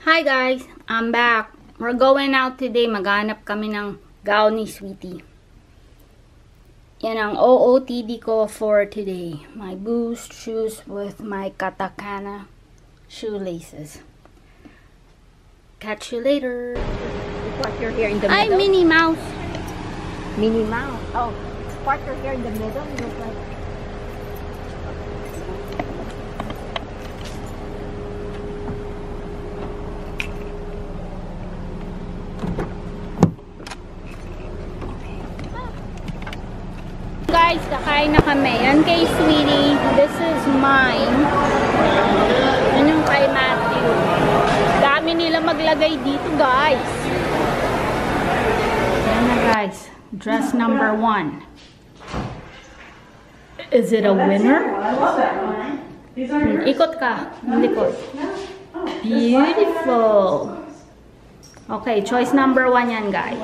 Hi guys, I'm back. We're going out today. Maghanap kami ng gown ni Sweetie. Yan ang OOTD ko for today. My boost shoes with my katakana shoelaces. Catch you later. Part your hair in the middle. Minnie Mouse. Minnie Mouse. Oh, part your hair in the middle. You look like Guys, kakain na kami. Yan kay Sweetie. This is mine. Yan yung kay Matthew. Dami nila maglagay dito, guys. Yan na, guys. Dress number one. Is it a winner? Ikot ka. Likot. Beautiful. Okay, choice number one yan, guys.